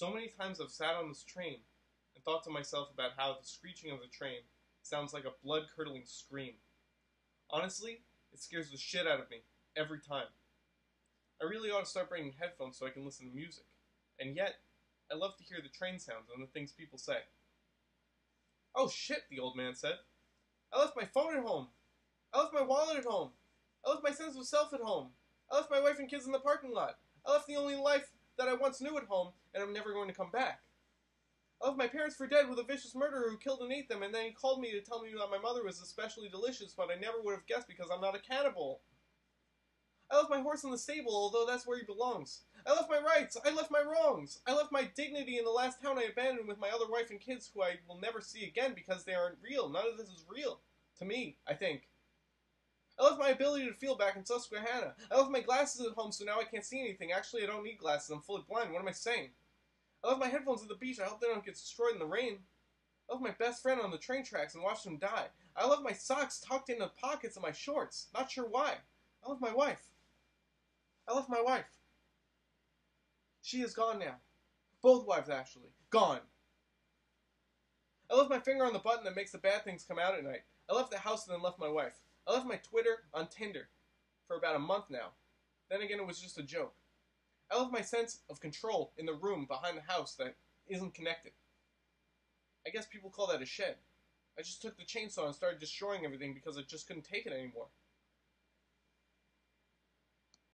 So many times I've sat on this train and thought to myself about how the screeching of the train sounds like a blood curdling scream. Honestly, it scares the shit out of me every time. I really ought to start bringing headphones so I can listen to music. And yet, I love to hear the train sounds and the things people say. Oh shit, the old man said. I left my phone at home. I left my wallet at home. I left my sense of self at home. I left my wife and kids in the parking lot. I left the only life that I once knew at home, and I'm never going to come back. I left my parents for dead with a vicious murderer who killed and ate them, and then he called me to tell me that my mother was especially delicious, but I never would have guessed because I'm not a cannibal. I left my horse in the stable, although that's where he belongs. I left my rights. I left my wrongs. I left my dignity in the last town I abandoned with my other wife and kids, who I will never see again because they aren't real. None of this is real. To me, I think. I left my ability to feel back in Susquehanna. I left my glasses at home, so now I can't see anything. Actually, I don't need glasses. I'm fully blind. What am I saying? I left my headphones at the beach. I hope they don't get destroyed in the rain. I left my best friend on the train tracks and watched him die. I left my socks tucked in the pockets of my shorts. Not sure why. I left my wife. I left my wife. She is gone now. Both wives, actually. Gone. I left my finger on the button that makes the bad things come out at night. I left the house and then left my wife. I left my Twitter on Tinder for about a month now. Then again, it was just a joke. I left my sense of control in the room behind the house that isn't connected. I guess people call that a shed. I just took the chainsaw and started destroying everything because I just couldn't take it anymore.